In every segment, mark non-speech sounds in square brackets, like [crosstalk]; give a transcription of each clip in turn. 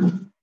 Mm-hmm. [laughs]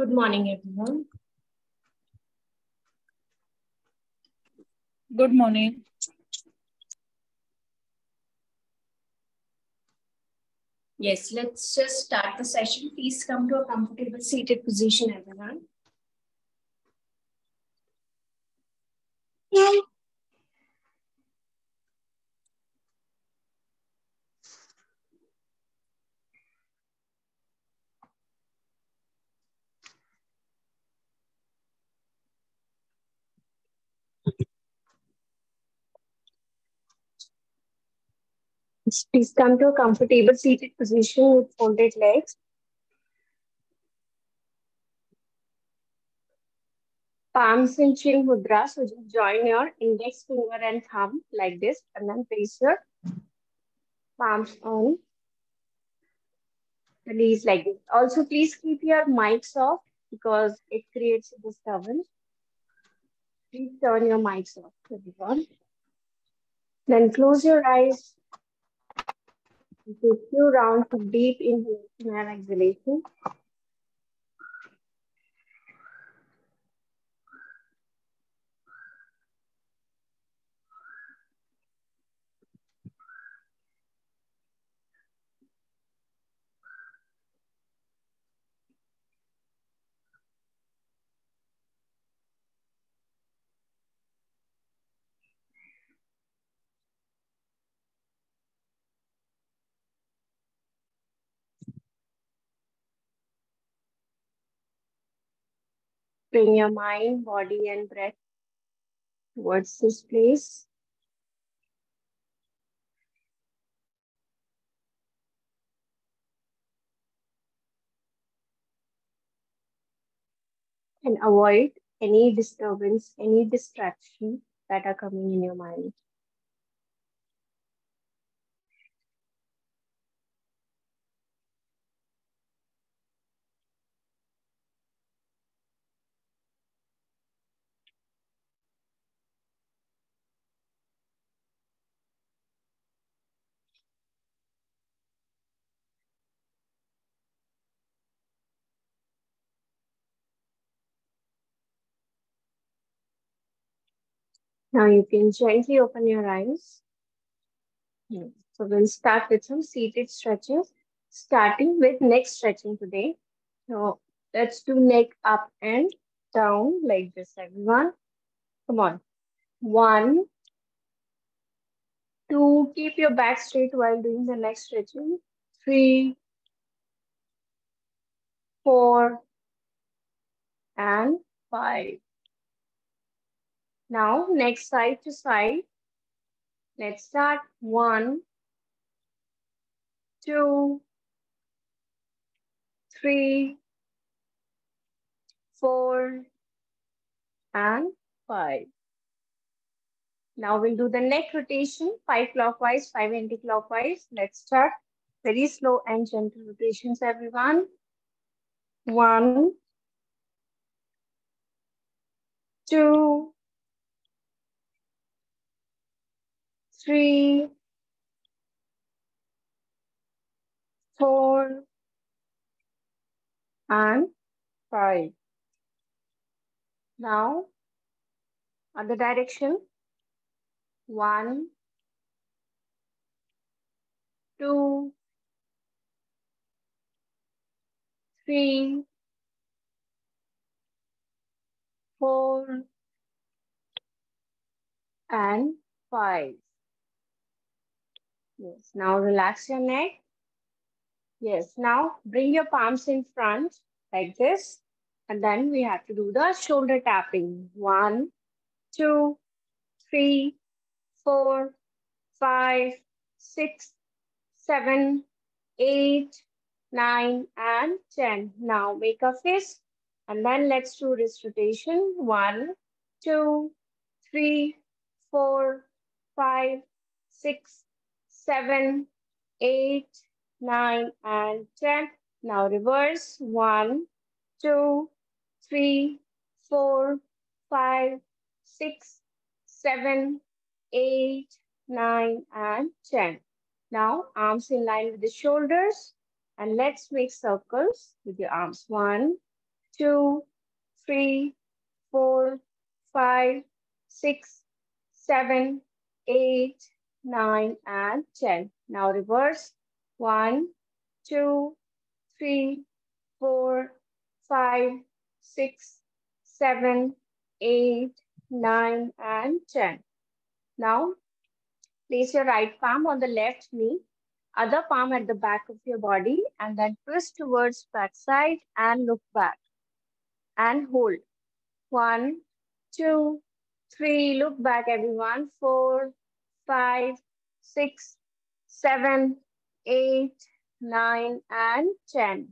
Good morning, everyone. Good morning. Yes, let's just start the session. Please come to a comfortable seated position, everyone. Please come to a comfortable seated position with folded legs. Palms in chin mudra. So just join your index finger and thumb like this and then place your palms on the knees like this. Also, please keep your mics off because it creates a disturbance. Please turn your mics off, everyone. Then close your eyes. A few rounds of deep inhalation and exhalation. Bring your mind, body, and breath towards this place. And avoid any disturbance, any distraction that are coming in your mind. Now you can gently open your eyes. Hmm. So we'll start with some seated stretches, starting with neck stretching today. So let's do neck up and down like this, everyone. Come on. One, two, keep your back straight while doing the neck stretching. Three, four, and five. Now, next side to side. Let's start. One, two, three, four, and five. Now we'll do the neck rotation, five clockwise, five anti-clockwise. Let's start. Very slow and gentle rotations, everyone. One, two, three, four, and five. Now, other direction. One, two, three, four, and five. Yes, now relax your neck. Yes, now bring your palms in front like this. And then we have to do the shoulder tapping. One, two, three, four, five, six, seven, eight, nine, and 10. Now make a fist. And then let's do wrist rotation. One, two, three, four, five, six, seven, eight, nine, and 10. Now reverse. One, two, three, four, five, six, seven, eight, nine, and 10. Now arms in line with the shoulders. And let's make circles with your arms. One, two, three, four, five, six, seven, eight, 9, and 10. Now reverse. 1, 2, 3, 4, 5, 6, 7, 8, 9, and 10. Now, place your right palm on the left knee, other palm at the back of your body, and then twist towards backside and look back. And hold. One, two, three, look back everyone. Four, five, six, seven, eight, nine, and 10.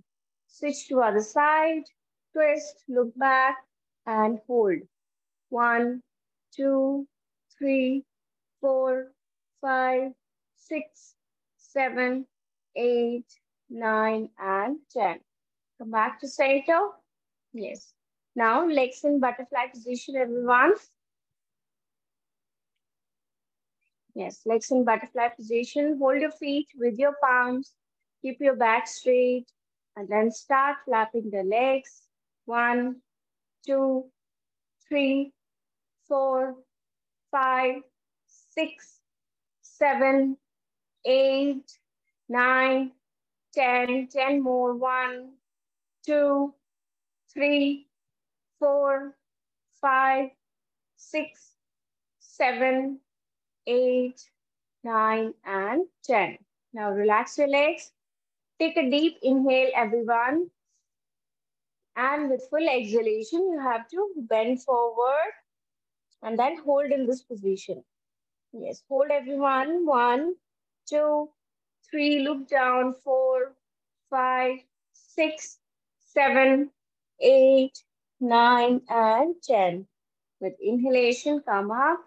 Switch to other side, twist, look back, and hold. One, two, three, four, five, six, seven, eight, nine, and 10. Come back to center. Yes. Now legs in butterfly position, everyone. Yes, legs in butterfly position. Hold your feet with your palms. Keep your back straight. And then start flapping the legs. One, two, three, four, five, six, seven, eight, nine, ten. Ten more. One, two, three, four, five, six, seven, eight, nine, and 10. Now relax your legs. Take a deep inhale, everyone. And with full exhalation, you have to bend forward and then hold in this position. Yes, hold everyone. One, two, three, look down, four, five, six, seven, eight, nine, and 10. With inhalation, come up.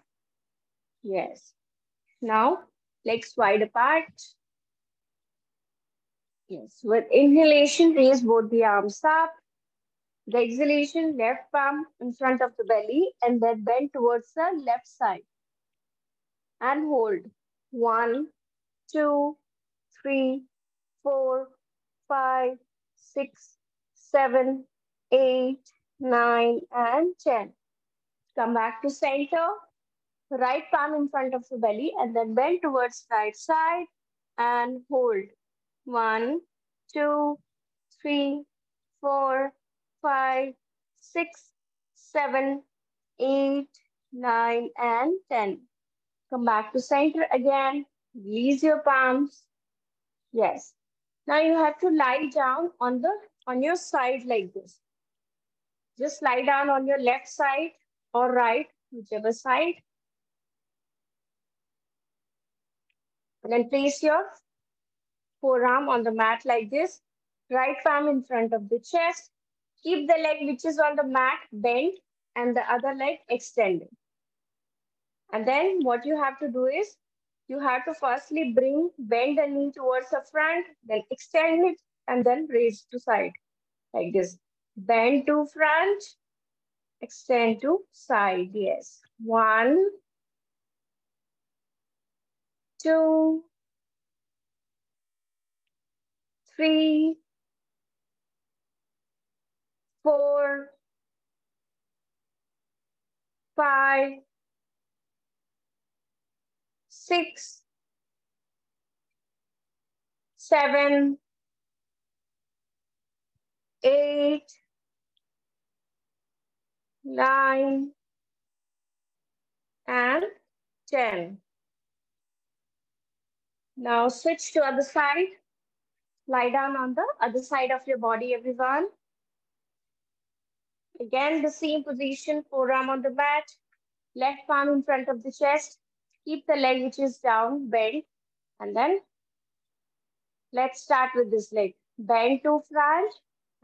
Yes. Now, legs wide apart. Yes. With inhalation, raise both the arms up. The exhalation, left palm in front of the belly and then bend towards the left side. And hold. One, two, three, four, five, six, seven, eight, nine, and 10. Come back to center right palm in front of the belly and then bend towards right side and hold. One, two, three, four, five, six, seven, eight, nine, and 10. Come back to center again. Release your palms. Yes. Now you have to lie down on the on your side like this. Just lie down on your left side or right, whichever side. And then place your forearm on the mat like this. Right palm in front of the chest. Keep the leg which is on the mat bent and the other leg extended. And then what you have to do is you have to firstly bring, bend the knee towards the front, then extend it and then raise to side like this. Bend to front, extend to side. Yes. One, two, three, four, five, six, seven, eight, nine, and 10. Now switch to other side. Lie down on the other side of your body, everyone. Again, the same position, forearm on the mat, left palm in front of the chest. Keep the leg which is down, bend, and then let's start with this leg. Bend to front,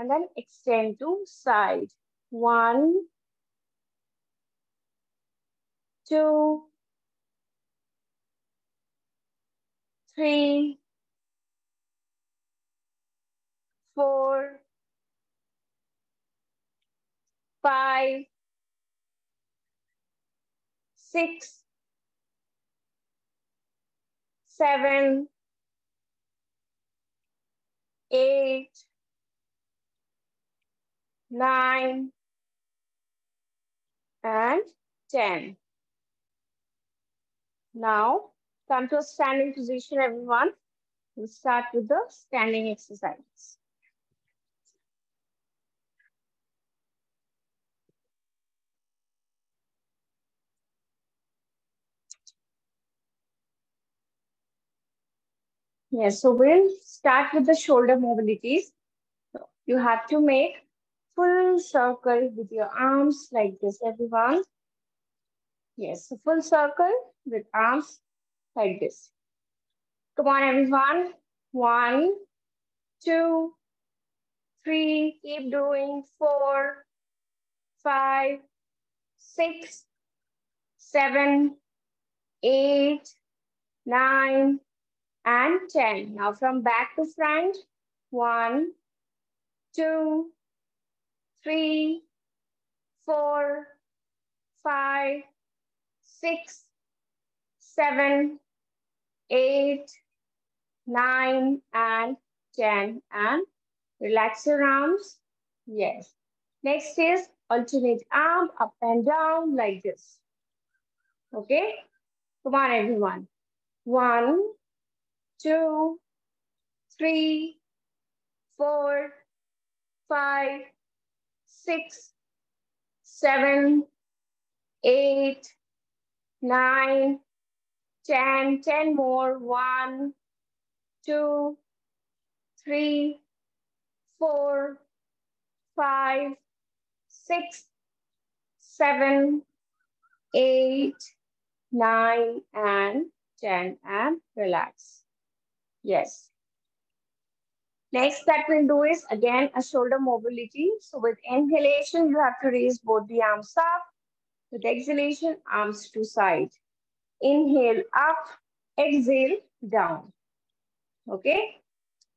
and then extend to side. One, two, three, four, five, six, seven, eight, nine, and 10. Now, Come to a standing position, everyone. We'll start with the standing exercises. Yes, so we'll start with the shoulder mobilities. So you have to make full circle with your arms like this, everyone. Yes, a full circle with arms like this. Come on, everyone. One, two, three. Keep doing. Four, five, six, seven, eight, nine, and 10. Now from back to front, one, two, three, four, five, six, seven, eight, nine, and 10. And relax your arms. Yes. Next is alternate arm up and down like this. Okay? Come on, everyone. One, two, three, four, five, six, seven, eight, nine, ten, ten more. One, two, three, four, five, six, seven, eight, nine, and 10, and relax. Yes. Next that we'll do is again a shoulder mobility. So with inhalation, you have to raise both the arms up. With exhalation, arms to side. Inhale up, exhale down. Okay,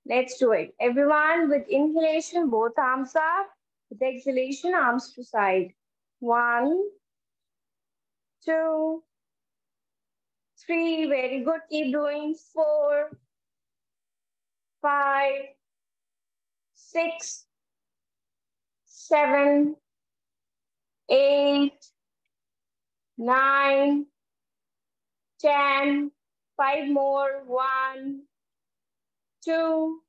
let's do it. Everyone with inhalation, both arms up. With exhalation, arms to side. One, two, three. Very good. Keep doing. Four, five, six, seven, eight, nine, ten. Five more. One, two,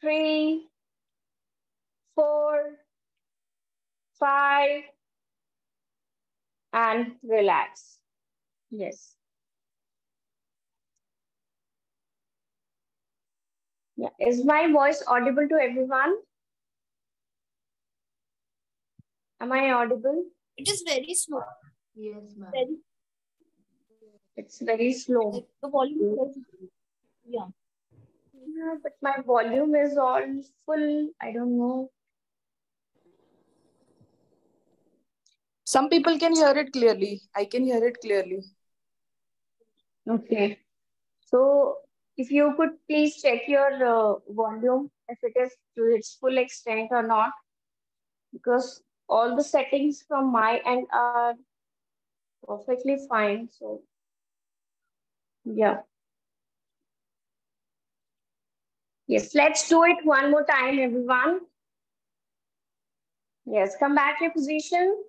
three, four, five, and relax. Yes. Yeah. Is my voice audible to everyone? Am I audible? It is very slow. Yes, ma'am. Very, It's very slow. the volume is, yeah. Yeah, but my volume is all full. I don't know. Some people can hear it clearly. I can hear it clearly. Okay. So if you could please check your uh, volume, if it is to its full extent or not, because all the settings from my end are perfectly fine. So yeah. Yes, let's do it one more time, everyone. Yes, come back to your position.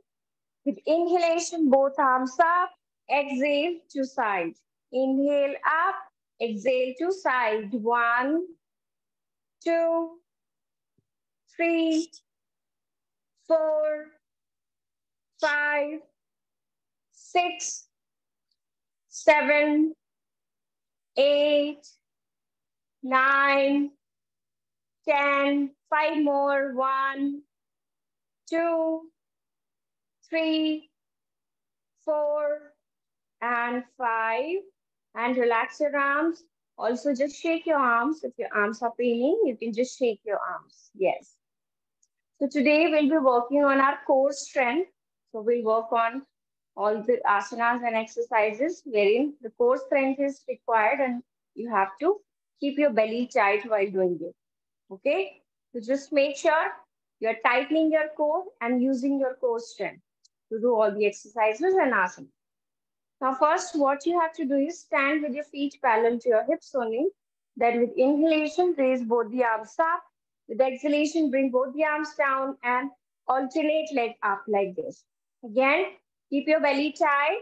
With inhalation, both arms up. Exhale to side. Inhale up. Exhale to side. One, two, three, four, five, six, seven, eight, nine, ten. Five more. One, two, three, four, and five. And relax your arms. Also, just shake your arms. If your arms are paining, you can just shake your arms. Yes. So today we'll be working on our core strength. So we'll work on all the asanas and exercises wherein the core strength is required and you have to keep your belly tight while doing it. Okay. So just make sure you're tightening your core and using your core strength to do all the exercises and asanas. Now, first, what you have to do is stand with your feet parallel to your hips only. Then with inhalation, raise both the arms up. With exhalation, bring both the arms down and alternate leg up like this. Again, keep your belly tight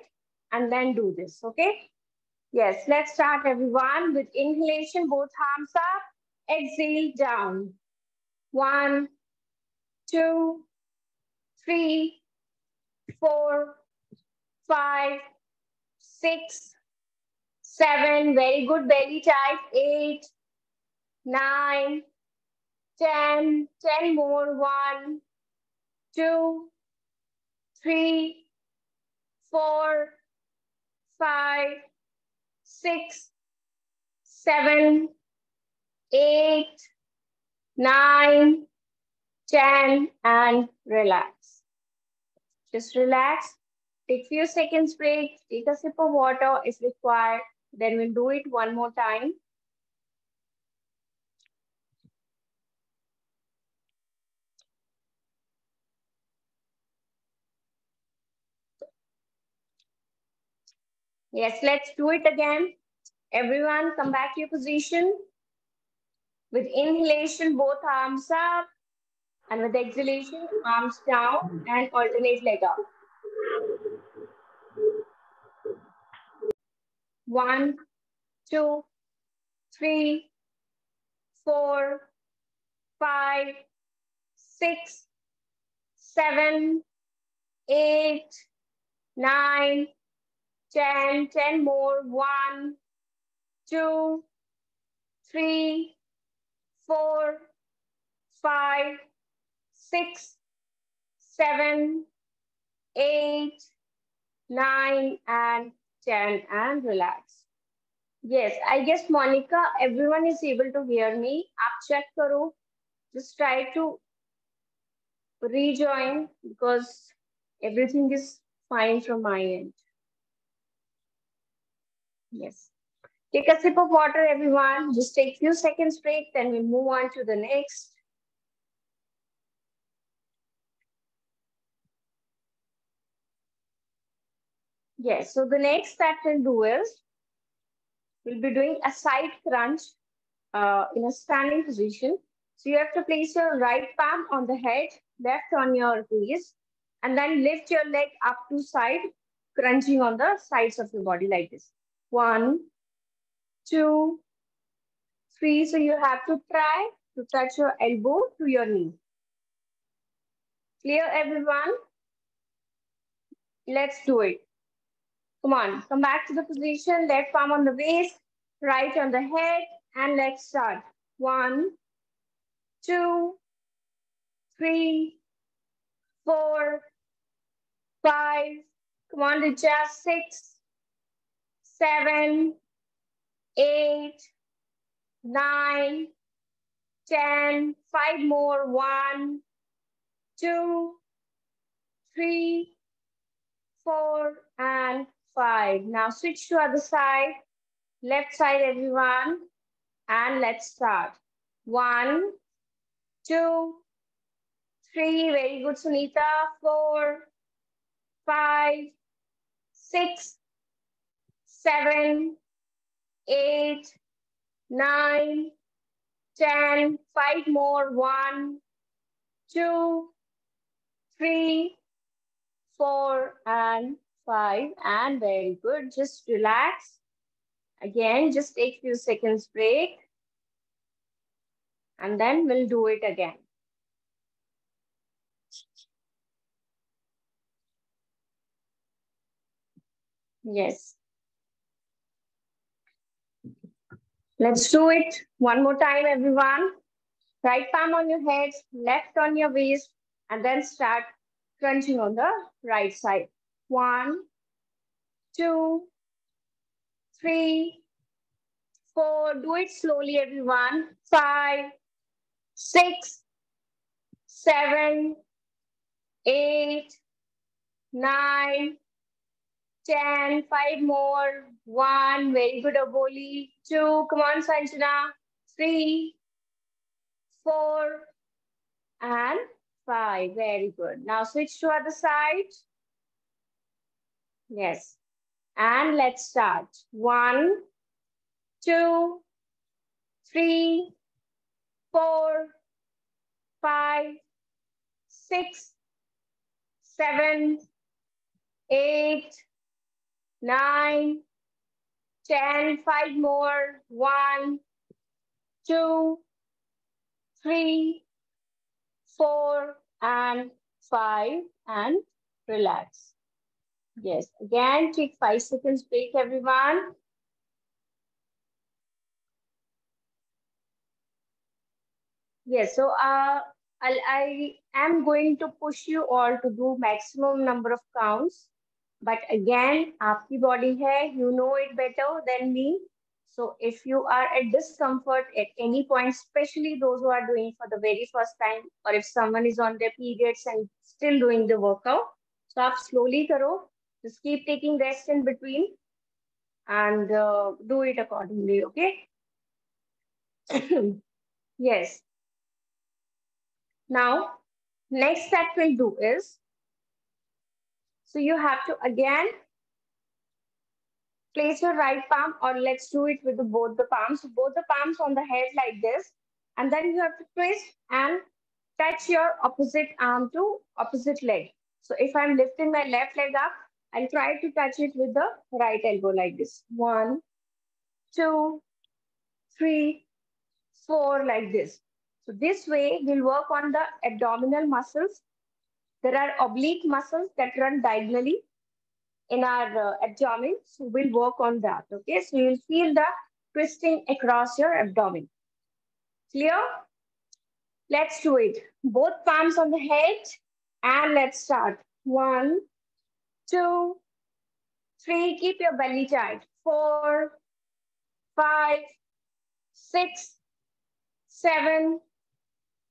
and then do this, okay? Yes, let's start everyone. With inhalation, both arms up. Exhale down. One, two, three, four, five, six, seven, very good, belly tight, eight, nine, ten, ten more, one, two, three, four, five, six, seven, eight, nine, ten, and relax. Just relax. Take few seconds break. Take a sip of water if required. Then we'll do it one more time. Yes, let's do it again. Everyone come back to your position. With inhalation, both arms up. And with exhalation, arms down and alternate leg up. One, two, three, four, five, six, seven, eight, nine, ten, ten more. One, two, three, four, five, six, seven, eight, nine, and 10 and relax. Yes, I guess Monica, everyone is able to hear me. Aap check karo. Just try to rejoin because everything is fine from my end. Yes. Take a sip of water, everyone. Just take few seconds break, then we move on to the next. Yes, so the next that we'll do is, we'll be doing a side crunch uh, in a standing position. So you have to place your right palm on the head, left on your waist, and then lift your leg up to side, crunching on the sides of your body like this. One, two, three. So you have to try to touch your elbow to your knee. Clear, everyone? Let's do it. Come on, come back to the position. Left palm on the waist, right on the head, and let's start. One, two, three, four, five. Come on, Richa. Six, seven, eight, nine, ten. Five more. One, two, three, four, and five. Now switch to other side. Left side, everyone. And let's start. One, two, three. Very good, Sunita. Four, five, six, seven, eight, nine, ten. Five more. One, two, three, four, and five, and very good. Just relax. Again, just take few seconds break. And then we'll do it again. Yes. Let's do it one more time, everyone. Right palm on your head, left on your waist, and then start crunching on the right side. One, two, three, four. Do it slowly, everyone. Five, six, seven, eight, nine, ten. Five more. One. Very good, Aboli. Two. Come on, Sanjana. Three, four, and five. Very good. Now switch to other side. Yes. And let's start. One, two, three, four, five, six, seven, eight, nine, ten. Five more. One, two, three, four, and five. And relax. Yes, again, take five seconds break, everyone. Yes, so uh, I'll, I am going to push you all to do maximum number of counts. But again, aapki body hai, you know it better than me. So if you are at discomfort at any point, especially those who are doing for the very first time, or if someone is on their periods and still doing the workout, stop slowly karo. Just keep taking rest in between and uh, do it accordingly, okay? [coughs] yes. Now, next that we'll do is so you have to again place your right palm or let's do it with the, both the palms. So both the palms on the head like this. And then you have to twist and touch your opposite arm to opposite leg. So if I'm lifting my left leg up, I'll try to touch it with the right elbow like this. One, two, three, four like this. So this way we'll work on the abdominal muscles. There are oblique muscles that run diagonally in our uh, abdomen. So we'll work on that. Okay, so you'll feel the twisting across your abdomen. Clear? Let's do it. Both palms on the head and let's start. One, two, three. Keep your belly tight. Four, five, six, seven,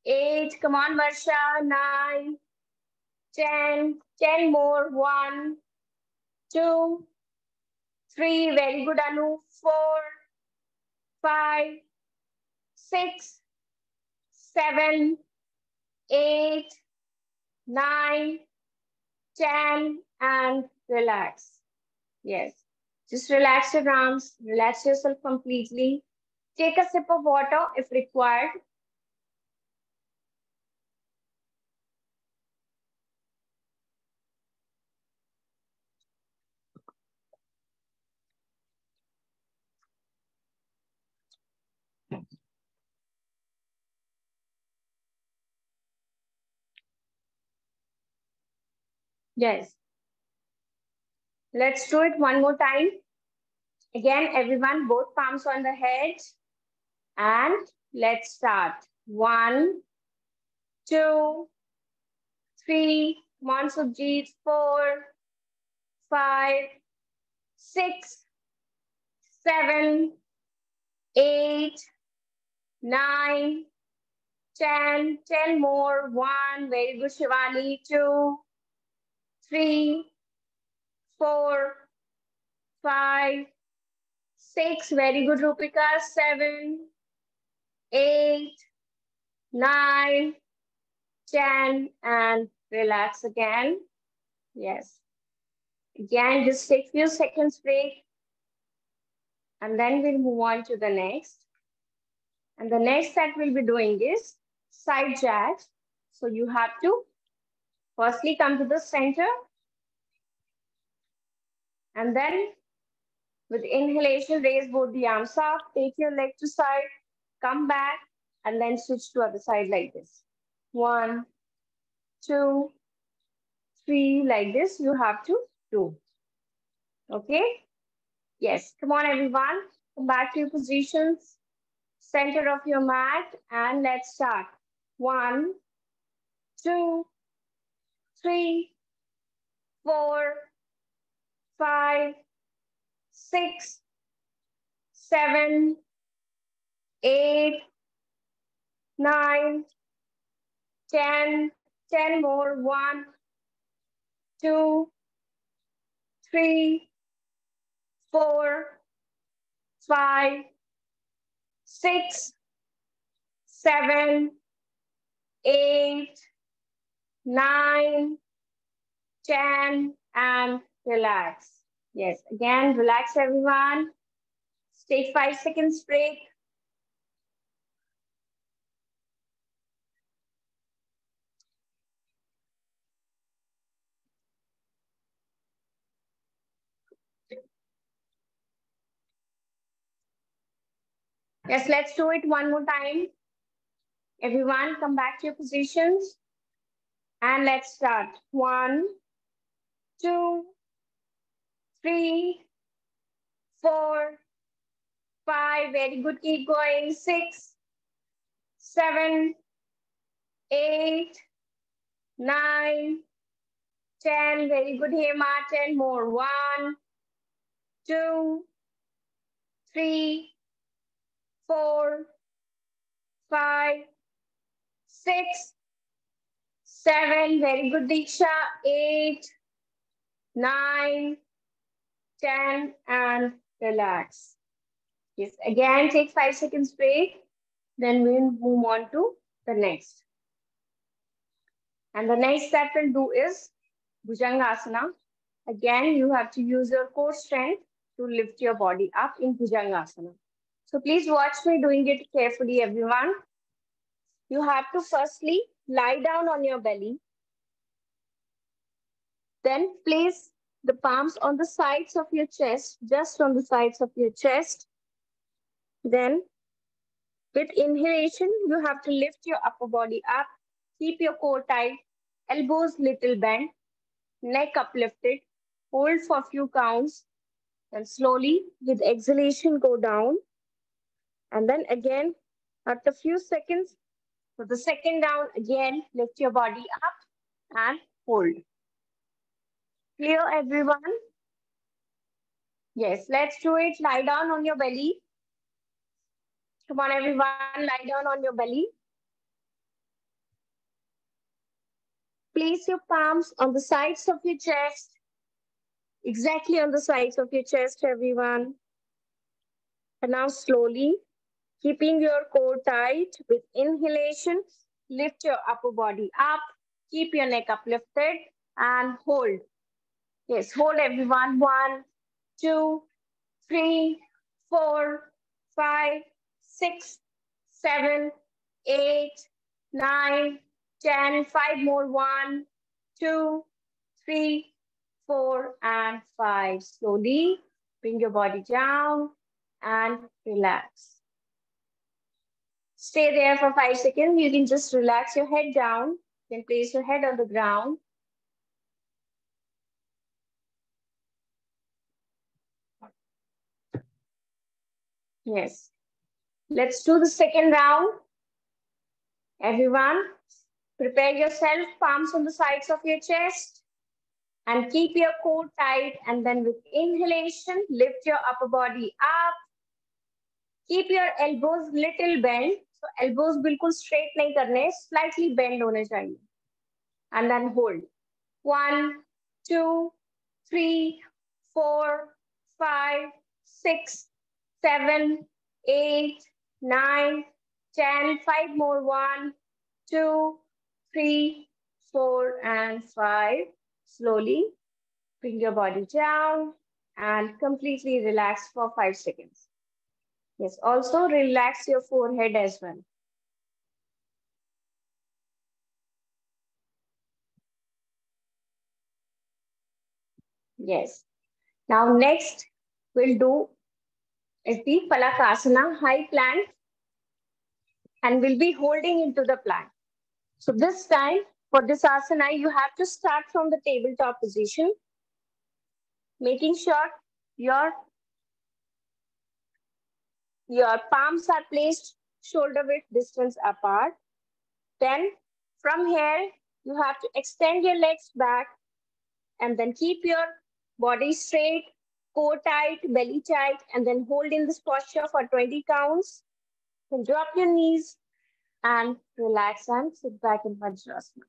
eight. Come on, Marsha. Nine, ten. Ten more. One, two, three. Very good, Anu. Four, five, six, seven, eight, nine, ten, and relax. Yes. Just relax your arms, relax yourself completely. Take a sip of water if required. Yes. Let's do it one more time. Again, everyone, both palms on the head. And let's start. One, two, three, come four, five, six, seven, eight, nine, ten, ten more, one, very good, Shivani, two, three, four, five, six. Very good, Rupika. Seven, eight, nine, ten, and relax again. Yes. Again, just take few seconds break. And then we'll move on to the next. And the next that we'll be doing is side jacks. So you have to firstly come to the center and then with inhalation, raise both the arms up, take your leg to side, come back, and then switch to other side like this. One, two, three, like this, you have to do. Okay? Yes, come on everyone. Come back to your positions, center of your mat, and let's start. One, two, three, four, five, six, seven, eight, nine, ten, ten more, one, two, three, four, five, six, seven, eight, nine, ten, and relax. Yes, again, relax everyone. Take five seconds break. Yes, let's do it one more time. Everyone, come back to your positions. And let's start. One, two, three, four, five. Very good. Keep going. Six, seven, eight, nine, ten. Very good. Hema. Ten more. One, two, three, four, five, six, seven. Very good, Diksha. Eight, nine, ten, and relax. Yes, again, take five seconds break. Then we'll move on to the next. And the next that we'll do is Bhujangasana. Again, you have to use your core strength to lift your body up in Bhujangasana. So please watch me doing it carefully, everyone. You have to firstly lie down on your belly. Then place the palms on the sides of your chest, just on the sides of your chest. Then with inhalation, you have to lift your upper body up. Keep your core tight, elbows little bent, neck uplifted. Hold for a few counts. And slowly, with exhalation, go down. And then again, after a few seconds, for the second down, again, lift your body up and hold. Clear, everyone? Yes, let's do it. Lie down on your belly. Come on, everyone, lie down on your belly. Place your palms on the sides of your chest. Exactly on the sides of your chest, everyone. And now slowly, keeping your core tight with inhalation, lift your upper body up. Keep your neck uplifted and hold. Yes, hold everyone. One, two, three, four, five, six, seven, eight, nine, ten. Five more. One, two, three, four, and five. Slowly bring your body down and relax. Stay there for five seconds. You can just relax your head down. Then place your head on the ground. Yes. Let's do the second round. Everyone, prepare yourself, palms on the sides of your chest. And keep your core tight. And then with inhalation, lift your upper body up. Keep your elbows little bent. So elbows bilkul straight nahi karne, slightly bend hone chahiye. And then hold. One, two, three, four, five, six, seven, eight, nine, ten. Five more. One, two, three, four, and five. Slowly bring your body down and completely relax for five seconds. Yes, also relax your forehead as well. Yes. Now next we'll do is the Palakasana, high plank. And we'll be holding into the plank. So this time for this asana, you have to start from the tabletop position, making sure your, your palms are placed shoulder width distance apart. Then from here, you have to extend your legs back and then keep your body straight core tight, belly tight, and then hold in this posture for 20 counts. Then drop your knees and relax and sit back in Vajrasana.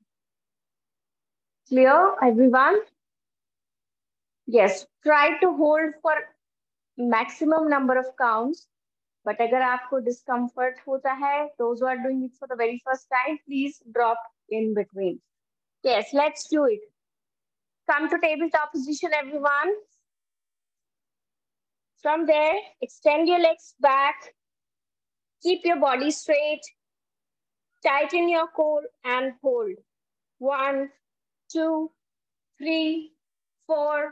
Clear, everyone? Yes, try to hold for maximum number of counts. But अगर आपको discomfort होता है those are doing very first time please drop in between yes let's do it come to table top position everyone from there extend your legs back keep your body straight tight in your core and hold one two three four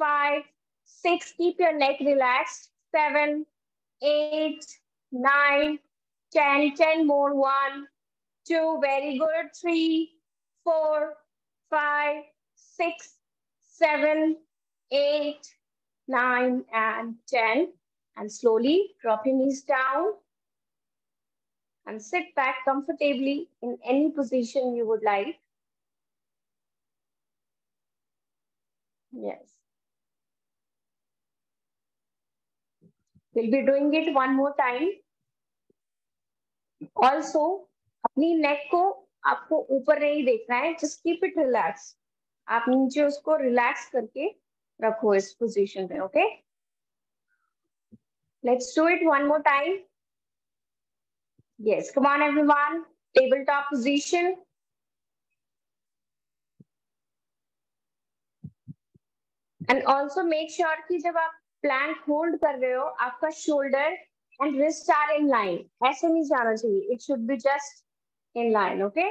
five six keep your neck relax seven eight, nine, ten. Ten more. One, two. Very good. Three, four, five, six, seven, eight, nine, and 10. And slowly drop your knees down and sit back comfortably in any position you would like. Yes. We'll be doing it one more time. Also अपनी neck को आपको ऊपर नहीं देखना है just keep it relax आप नीचे उसको रिलैक्स करके रखो इस पोजीशन पे okay let's do it one more time yes, come on, everyone. Tabletop position. And also make sure कि जब आप प्लैंक होल्ड कर रहे हो, आपका shoulder and wrist are in line ऐसे नहीं जाना चाहिए। It should be just in line okay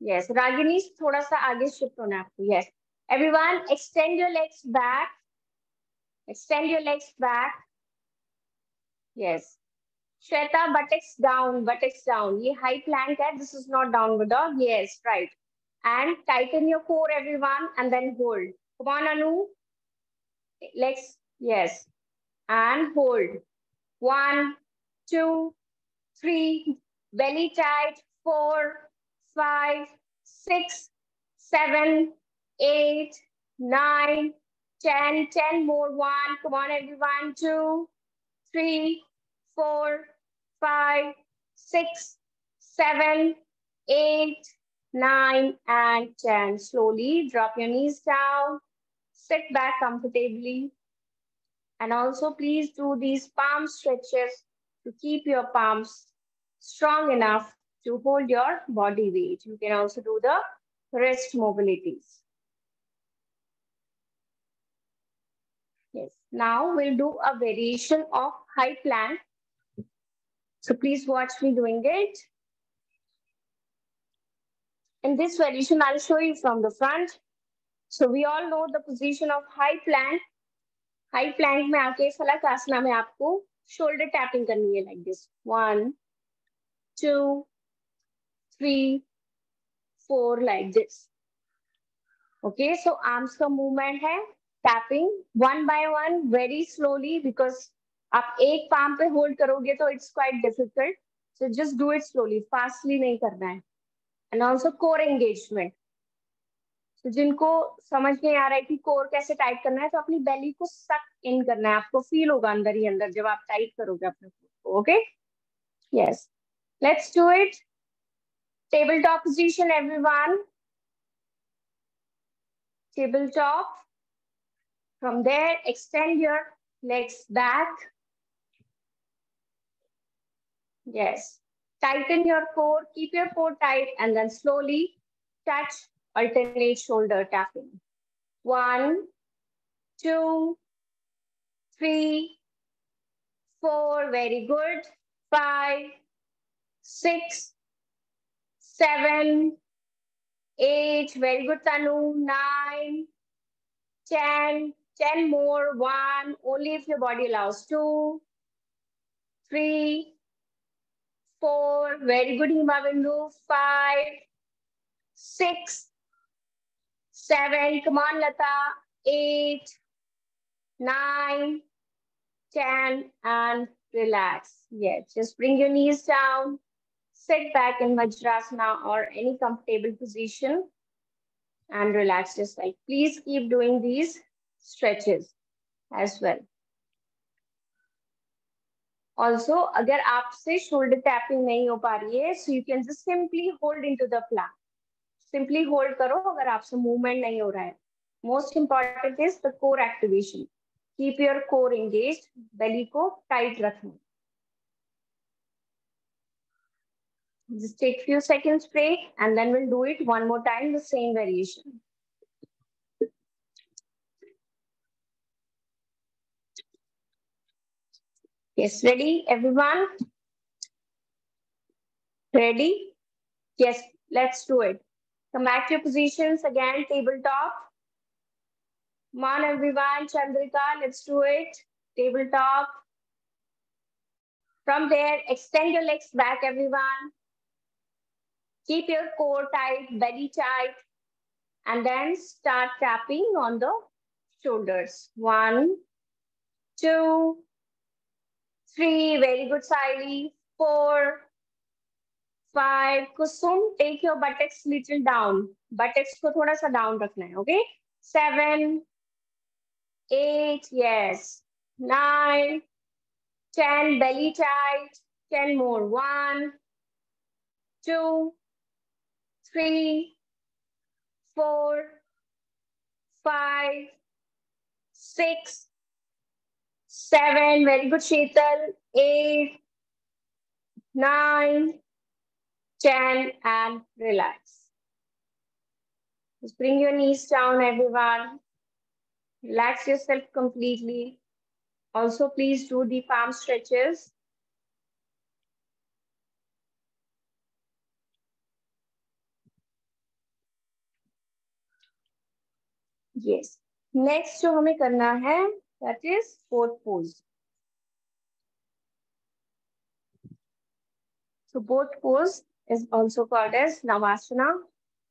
yes Ragini थोड़ा सा आगे शिफ्ट होना है आपको। Yes everyone extend your legs back extend your legs back yes Shweta buttocks down buttocks down ये हाई प्लैंक है this is not down with yes right and tighten your core everyone and then hold come on Anu legs yes. And hold. One two three. Belly tight. Four five six seven eight nine ten. Ten more. One. Come on everyone. Two three four five six seven eight nine and ten. Slowly drop your knees down. Sit back comfortably. And also please do these palm stretches to keep your palms strong enough to hold your body weight. You can also do the wrist mobilities. Yes, now we'll do a variation of high plank. So please watch me doing it. In this variation, I'll show you from the front. So we all know the position of high plank. High plank में आके इस वाला कासना में आपको shoulder tapping करनी है like this one two three four like this okay so arms का movement है tapping one by one very slowly because आप एक पाम पे होल्ड करोगे तो it's quite difficult so just do it slowly fastly नहीं करना है. एंड ऑल्सो कोर एंगेजमेंट तो जिनको समझ नहीं आ रहा है कि कोर कैसे टाइट करना है तो अपनी बेली को सक इन करना है। आपको फील होगा अंदर ही अंदर जब आप टाइट करोगे अपने को okay yes let's do it table top position everyone table top from there, extend your legs back. Yes. Tighten your core. Keep your core tight and then slowly touch alternate shoulder tapping. One, two, three, four, very good. Five, six, seven, eight, very good, Tanu. Nine, ten, ten more. One, only if your body allows. Two, three, four, very good, Hima Bindu. Five, six, seven, come on, Lata, eight, nine, ten, and relax. Yes, just bring your knees down, sit back in Vajrasana or any comfortable position and relax just like. Please keep doing these stretches as well. Also, अगर आपसे shoulder tapping नहीं हो पा रही है, so you can just simply hold into the plank. simply hold करो अगर आपसे मूवमेंट नहीं हो रहा है most important is the core activation keep your core engage belly को टाइट रखना Just take few seconds break and then we'll do it one more time, the same variation. Yes, ready, everyone? Ready? Yes, let's do it. Come back to your positions again, tabletop. Come on, everyone. Chandrika, let's do it. Tabletop. From there, extend your legs back, everyone. Keep your core tight, belly tight. And then start tapping on the shoulders. One, two, three. Very good, Siley. Four, five Kusum take your buttocks little down buttocks को थोड़ा सा down रखना है okay seven eight yes nine ten belly tight ten more one two three four five six seven very good Sheetal eight nine ten, and relax. Just bring your knees down, everyone. Relax yourself completely. Also, please do the palm stretches. Yes. Next जो हमें करना है that is fourth pose. So both pose is also called as Navasana.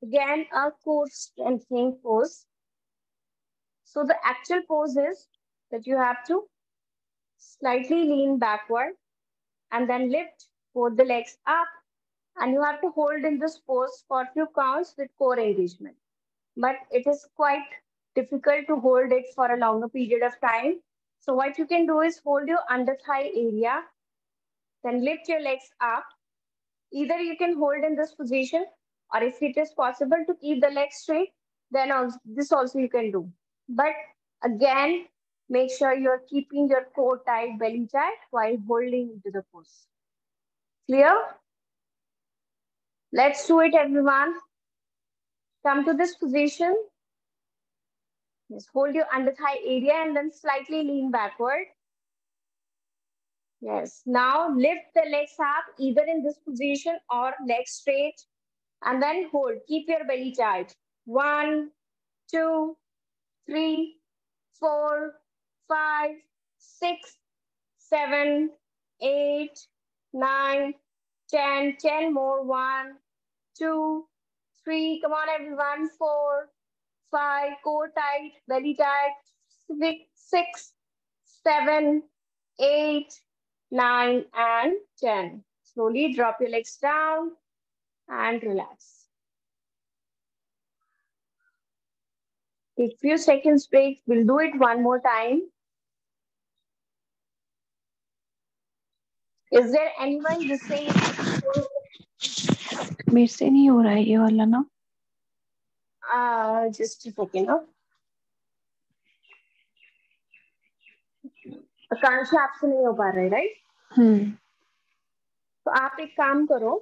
Again, a core strengthening pose. So the actual pose is that you have to slightly lean backward and then lift both the legs up. And you have to hold in this pose for few counts with core engagement. But it is quite difficult to hold it for a longer period of time. So what you can do is hold your under thigh area, then lift your legs up. Either you can hold in this position or if it is possible to keep the legs straight, then also, this also you can do. But again, make sure you're keeping your core tight, belly tight while holding into the pose. Clear? Let's do it, everyone. Come to this position. Just hold your under thigh area and then slightly lean backward. Yes, now lift the legs up either in this position or legs straight and then hold. Keep your belly tight. One, two, three, four, five, six, seven, eight, nine, ten. Ten more. One, two, three. Come on, everyone. Four, five. Core tight, belly tight. Six, six, seven, eight, nine, and ten. Slowly drop your legs down and relax. Take few seconds break. We'll do it one more time. Is there anyone the same? मेरे से नहीं हो रहा है ये वाला ना Uh, just a second. Huh? आकांक्षा आपसे नहीं हो पा रहा राइट हम्म तो आप एक काम करो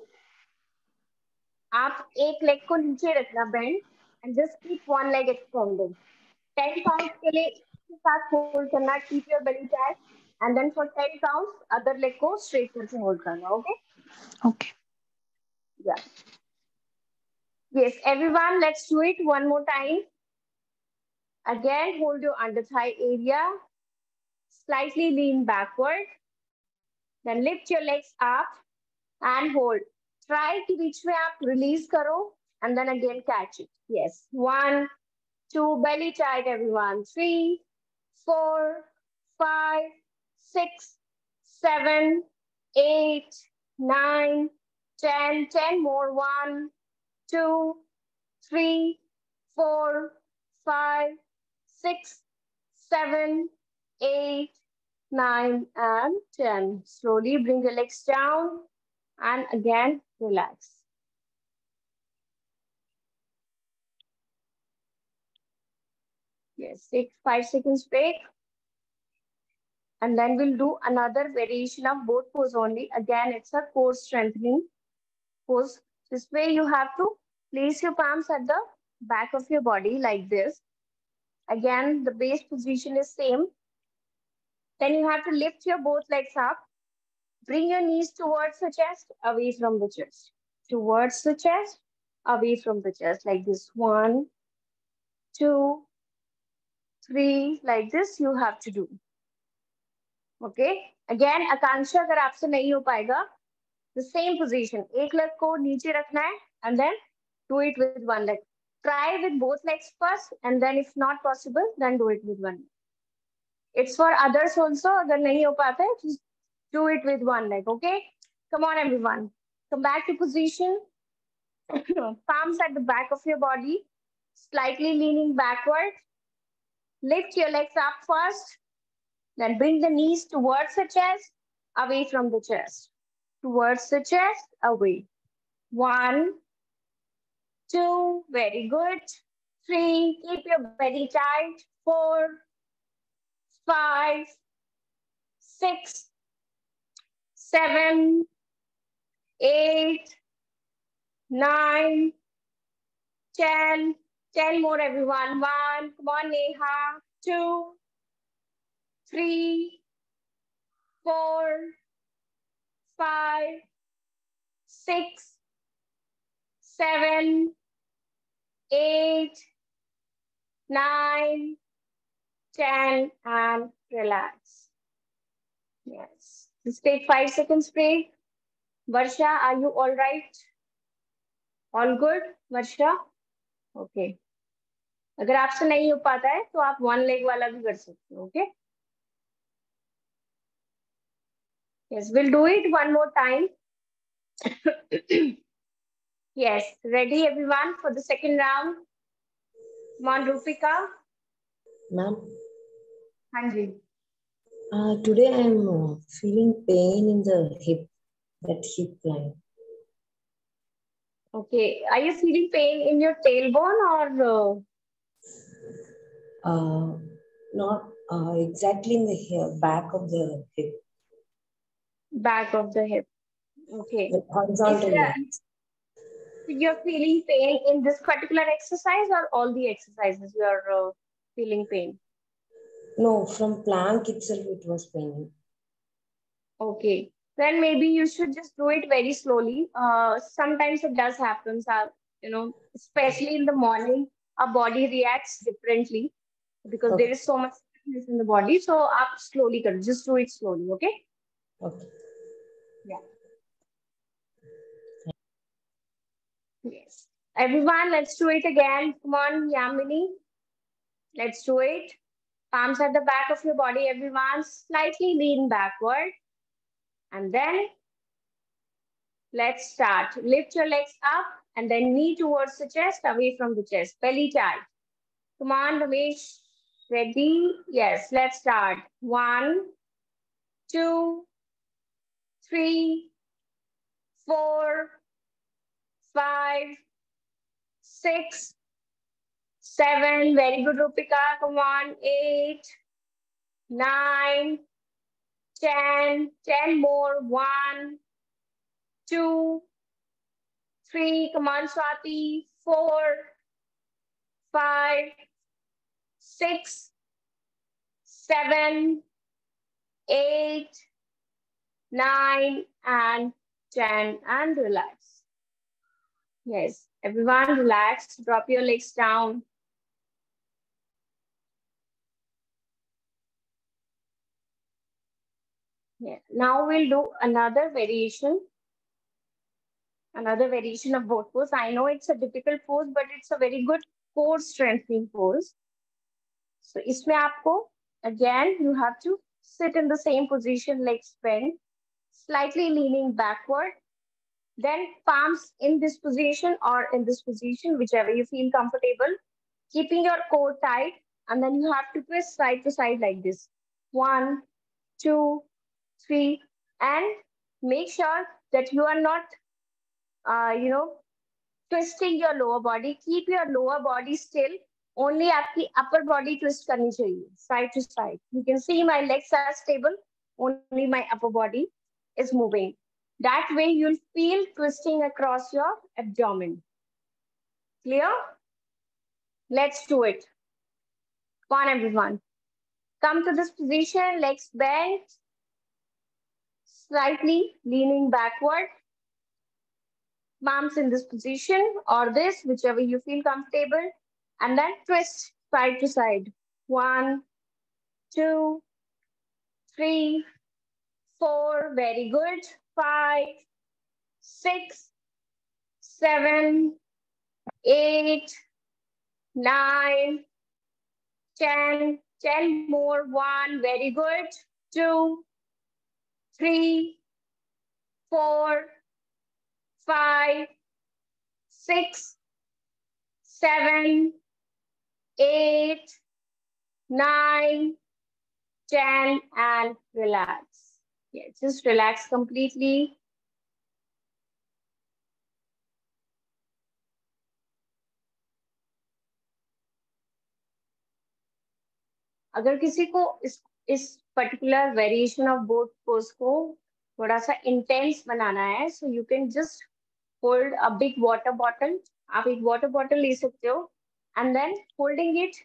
आप एक लेग को नीचे रखना bend and just keep one leg extended ten count के लिए इसके साथ होल्ड करना keep your belly tight and then for ten counts other leg को स्ट्रेट करके होल्ड करना okay okay Yeah. Yes, everyone, let's do it one more time. Again, hold your under thigh area. Slightly lean backward. Then lift your legs up and hold. Try to reach way up, release karo, and then again catch it. Yes, one, two, belly tight, everyone. Three, four, five, six, seven, eight, nine, ten. Ten more. One, two, three, four, five, six, seven, eight, nine, and 10. Slowly bring your legs down and again relax. Yes, take five seconds break. And then we'll do another variation of boat pose only. Again, it's a core strengthening pose. This way you have to place your palms at the back of your body like this. Again, the base position is same. Then you have to lift your both legs up. Bring your knees towards the chest, away from the chest. Towards the chest, away from the chest. Like this. One, two, three. Like this you have to do. Okay. Again, Akanksha अगर आपसे नहीं हो पाएगा the same position. एक leg को नीचे रखना है and then do it with one leg. Try with both legs first and then if not possible, then do it with one. It's for others also. अगर नहीं हो पाता है, just do it with one leg. Okay. Come on, everyone. Come back to position. Palms at the back of your body. Slightly leaning backward. Lift your legs up first. Then bring the knees towards the chest, away from the chest. Towards the chest, away. One, two, very good. Three, keep your belly tight. Four, five, six, seven, eight, nine, ten. Ten more, everyone. One, come on, Neha. Two, three, four, five, six, seven, eight, nine, ten, and relax. Yes. Just take five seconds break. Varsha, are you all right? All good, Varsha? Okay. अगर आपसे नहीं हो पाता है तो आप one leg वाला भी कर सकते हो okay we'll do it one more time yes ready everyone for the second round come on rupika Ma'am, hanji uh, today I'm uh, feeling pain in the hip, that hip line. okay are you feeling pain in your tailbone or uh, Uh, not uh, exactly in the here, back of the hip, back of the hip? Okay. The horizontal. There- you're feeling pain in this particular exercise or all the exercises you are uh, feeling pain No, from plank itself it was paining. Okay, then maybe you should just do it very slowly. Uh, sometimes it does happen, so, you know, especially in the morning, our body reacts differently because Okay. there is so much stiffness in the body. So up slowly, just do it slowly, okay? Okay. Yeah. Yes. Everyone, let's do it again. Come on, Yamini. Let's do it. Palms at the back of your body, everyone. Slightly lean backward. And then let's start. Lift your legs up and then knee towards the chest, away from the chest. Belly tight. Come on, Ramesh. Ready? Yes, let's start. One, two, three, four, five, six, seven. Very good, Rupika. Come on. Eight, nine, ten. Ten more. One, two, three. Come on, Swati. Four, five, six, seven, eight, nine, and ten. And relax. Yes, everyone relax. Drop your legs down. Yeah. Now we'll do another variation. Another variation of both pose. I know it's a difficult pose, but it's a very good core strengthening pose. So इसमें आपको again you have to sit in the same position, legs bent, slightly leaning backward. Then palms in this position or in this position, whichever you feel comfortable, keeping your core tight. And then you have to twist side to side like this. One, two, three, and make sure that you are not, uh, you know, twisting your lower body. Keep your lower body still. Only आपकी upper body twist करनी चाहिए, side to side. You can see my legs are stable. Only my upper body is moving. That way you'll feel twisting across your abdomen. Clear? Let's do it. Come on, everyone. Come to this position, legs bent, slightly leaning backward. Palms in this position or this, whichever you feel comfortable. And then twist side to side. One, two, three, four. Very good. Five, six, seven, eight, nine, ten. Ten more. One. Very good. Two, Three, four, five, six, seven, eight, nine, ten, and relax. Yeah, just relax completely. अगर किसी को इस इस particular variation of both pose को थोड़ा सा intense बनाना है so you can just hold a big water bottle आप एक वाटर बॉटल ले सकते हो and then holding it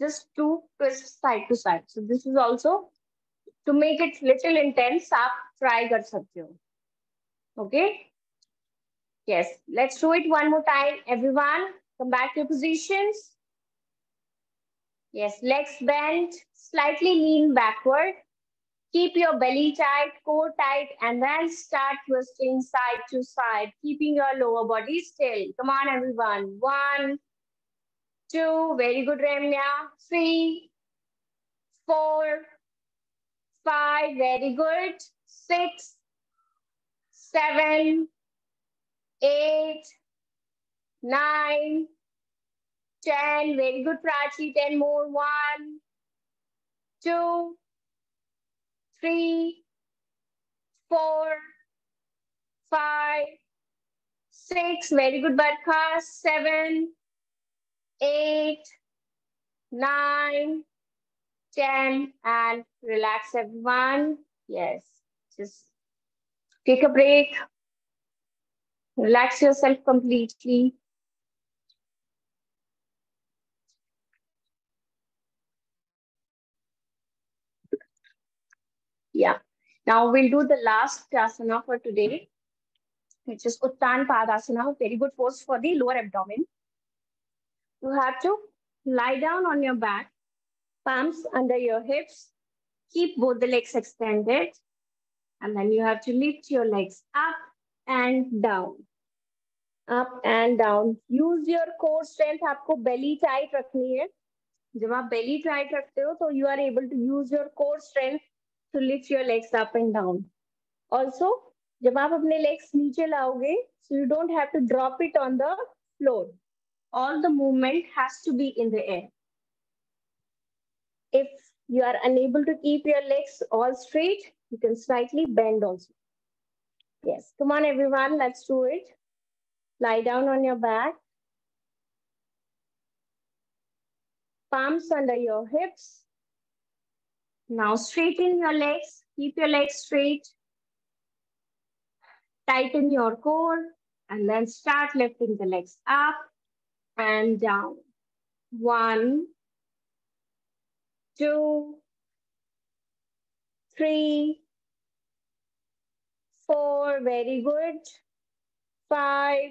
just to twist side to side so this is also to make it little intense आप try कर सकते हो. Okay Yes, let's do it one more time. Everyone, come back to your positions. Yes, legs bent, slightly lean backward. Keep your belly tight, core tight, and then start twisting side to side, keeping your lower body still. Come on, everyone. One, two, very good, Ramya. Three, four, five, very good. Six, seven, eight, nine, ten. Very good, Prachi. Ten more. One, two, three, four, five, six. Very good, Barkha. Seven, eight, nine, ten, and relax, everyone. Yes, just take a break. Relax yourself completely. Yeah. Now we'll do the last asana for today, which is Uttan Padasana. Very good pose for the lower abdomen. You have to lie down on your back, palms under your hips. Keep both the legs extended. And then you have to lift your legs up and down. Up and down. Use your core strength. आपको belly tight रखनी है. जब आप belly tight रखते हो तो you are able to use your core strength to lift your legs up and down. Also, जब आप अपने legs नीचे लाओगे, so you don't have to drop it on the floor. All the movement has to be in the air. If you are unable to keep your legs all straight, you can slightly bend also. Yes, come on everyone, let's do it. Lie down on your back. Palms under your hips. Now straighten your legs. Keep your legs straight. Tighten your core and then start lifting the legs up and down. One, two, three, four, very good. Five,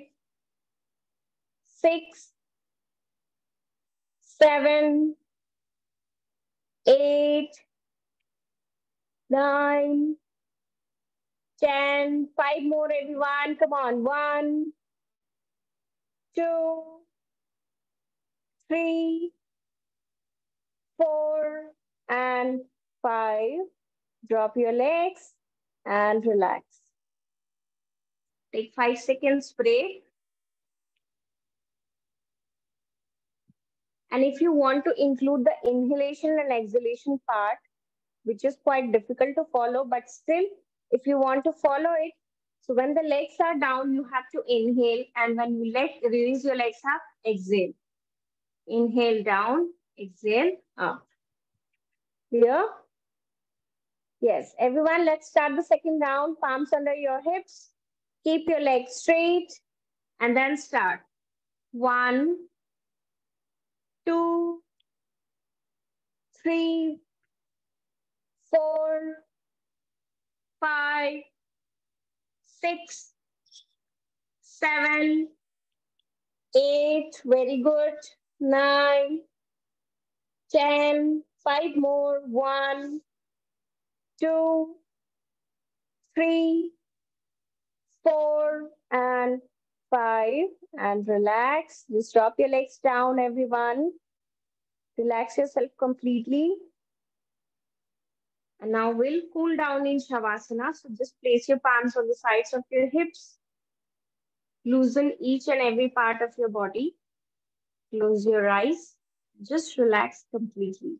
six, seven, eight, nine, ten. Five more, everyone. Come on. One, two, three, four, and five. Drop your legs and relax. Take five seconds break. And if you want to include the inhalation and exhalation part, which is quite difficult to follow, but still, if you want to follow it, so when the legs are down, you have to inhale, and when you let release your legs up, exhale. Inhale down, exhale up. Clear? Yes, everyone, let's start the second round. Palms under your hips. Keep your legs straight and then start. One, two, three, four, five, six, seven, eight, very good, nine, ten, five more, one, two, three, four, and five. And relax. Just drop your legs down, everyone. Relax yourself completely. And now we'll cool down in Shavasana. So just place your palms on the sides of your hips. Loosen each and every part of your body. Close your eyes. Just relax completely.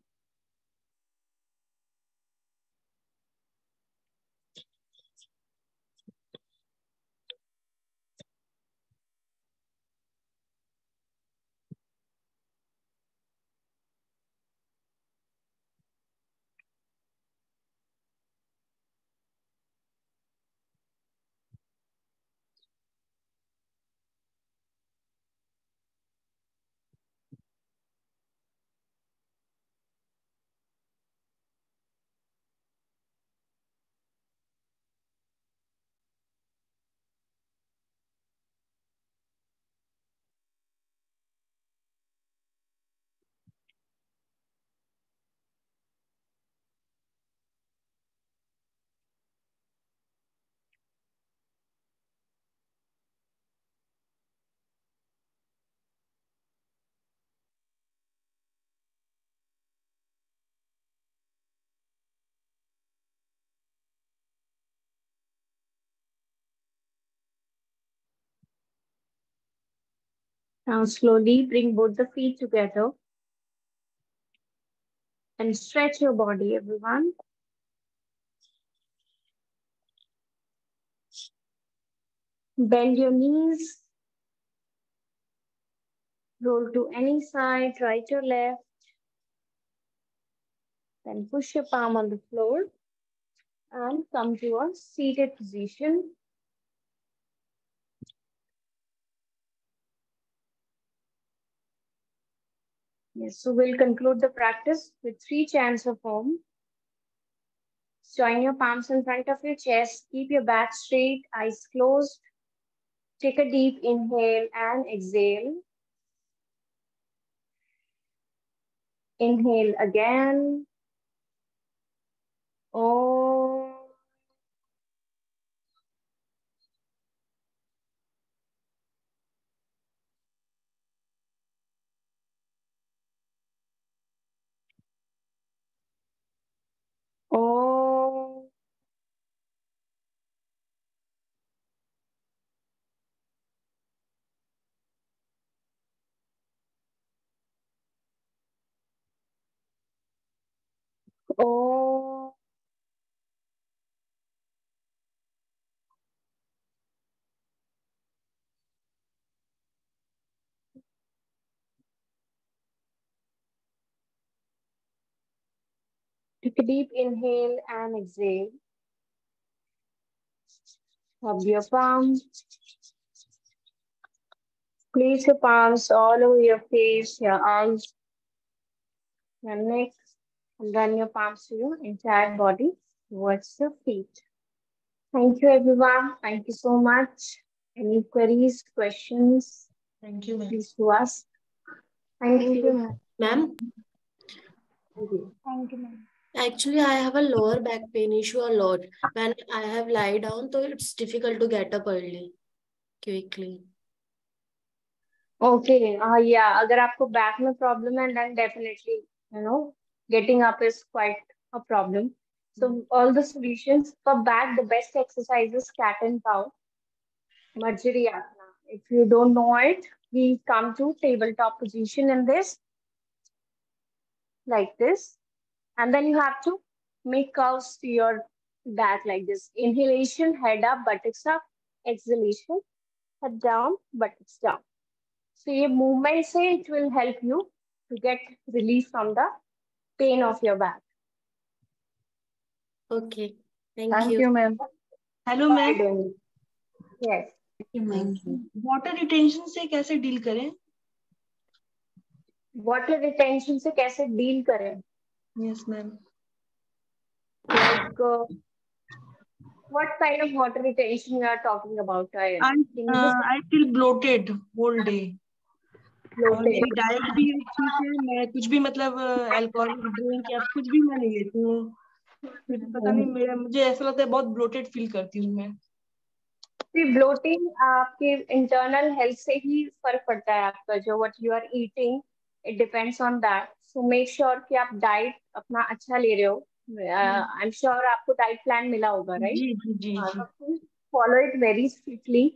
Now slowly bring both the feet together and stretch your body, everyone. Bend your knees. Roll to any side, right or left. Then push your palm on the floor and come to a seated position. Yes, so we'll conclude the practice with three chants of Om. Join your palms in front of your chest. Keep your back straight, eyes closed. Take a deep inhale and exhale. Inhale again. Om. Om. Take a deep inhale and exhale. Rub your palms. Place your palms all over your face, your arms, your neck, and run your palms to your entire body towards your feet. Thank you, everyone. Thank you so much. Any queries, questions, Thank you, ma'am. please to ask. Thank you. ma'am. Ma'am, Thank you, ma'am. actually, I have a lower back pain issue a lot. When I have lie down, so it's difficult to get up early, quickly. Okay, uh, yeah, अगर आपको back में problem है, then definitely, you know, getting up is quite a problem. So hmm. all the solutions for back, the best exercise is cat and cow, Marjariasana. Uh, if you don't know it, we come to tabletop position in this, like this, and then you have to make curves to your back like this. Inhalation, head up, buttocks up. Exhalation, head down, buttocks down. So ये movement से it will help you to get relief from the pain of your back. Okay, thank, Thank you. you, ma'am. Hello By ma'am doing it. Yes. Water retention से कैसे deal करें Water retention से कैसे deal करें? Yes ma'am Like uh, what kind of water retention you are talking about? Ryan? I Can you just I feel bloated मेरी diet भी ठीक है मैं कुछ भी मतलब अल्कोहलिक ड्रिंक या कुछ भी मैं नहीं लेती हूँ। पता नहीं मेरा मुझे ऐसा लगता है बहुत ब्लोटेड फील करती हूँ मैं। bloating आपके internal health से ही फ़र्क पड़ता है आपका जो what you are eating it depends on that. So make sure कि आप diet अपना अच्छा ले रहे हो। आई एम श्योर आपको डाइट प्लान मिला होगा राइट जी जी वेरी Uh, जी।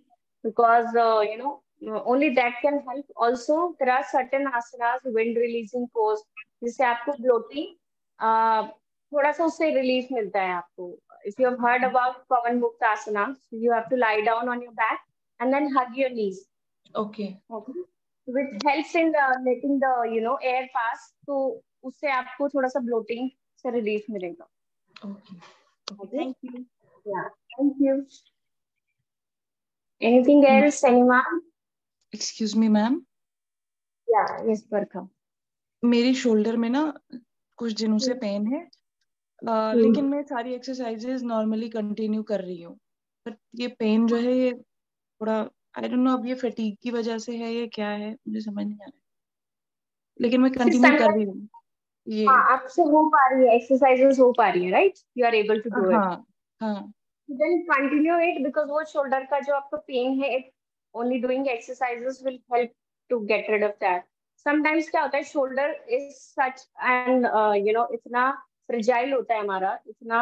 so please uh, you uh, only that can help. Also, there are certain asanas, wind releasing pose, जिससे आपको bloating uh, थोड़ा सा उससे relief मिलता है आपको. If you have heard about Pavan Mukta asana, you have to lie down on your back and then hug your knees. Okay Okay, which helps in uh, letting the you know air pass. तो उससे आपको थोड़ा सा bloating से relief मिलेगा. Okay. Thank you Yeah, thank you. Anything else, anyone? Me, ma'am. Yeah, yes, Barkha. मेरी shoulder में ना कुछ दिनों से पेन है। अ, लेकिन मैं सारी एक्सरसाइजेज नॉर्मली कंटिन्यू कर रही हूँ। बट ये पेन जो है ये थोड़ा आई डोंट नो अब ये फटीक की वजह से है ये क्या है मुझे समझ नहीं आ रहा है। लेकिन मैं कंटिन्यू कर रही हूँ। ये हाँ आपसे हो पा रही है एक्सरसाइजेस हो पा रही है right you are able to do it हाँ हाँ। देन कंटिन्यू इट बिकॉज़ वो शोल्डर का जो आपका पेन है it only doing exercises will help to get rid of that sometimes क्या होता है shoulder is such and you know इतना फ्रिजाइल होता है हमारा इतना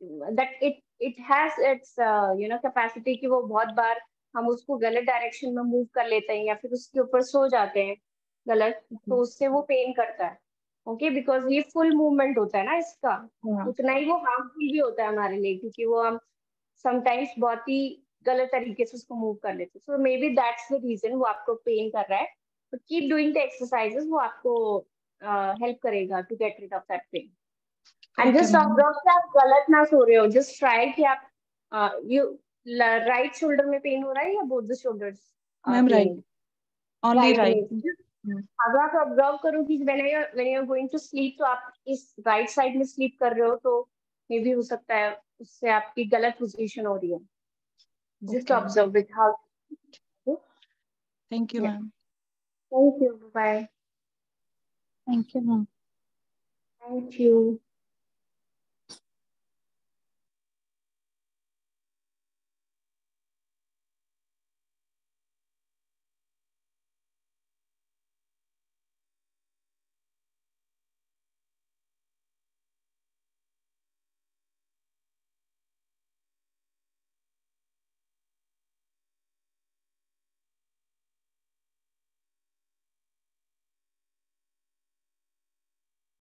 that it it has it's you know capacity कि वो बहुत बार हम उसको गलत डायरेक्शन में मूव कर लेते हैं या फिर उसके ऊपर सो जाते हैं गलत तो उससे वो पेन करता है। ओके बिकॉज़ ये फुल मूवमेंट होता है ना इसका। हाँ। उतना ही वो हार्मफुल भी होता है हमारे लिए क्योंकि वो हम समटाइम्स बहुत ही गलत तरीके से उसको मूव कर लेते so maybe that's the reason वो आपको पेन कर रहा है। But keep doing the exercises वो आपको हेल्प करेगा to get rid of that pain and just. Observe कि आप गलत ना सो रहे हो। जस्ट ट्राई कि आप यू राइट शोल्डर में पेन हो रहा है या both the shoulders Ma'am, right. Only right अगर आप ऑब्ज़र्व करो कि when you when you are going to sleep तो आप इस राइट साइड में स्लीप कर रहे हो तो मे भी हो सकता है उससे आपकी गलत पोजीशन हो रही है। Just okay. observe it how. Thank you, yeah. ma'am. Thank you. Bye bye. Thank you, ma'am. Thank you.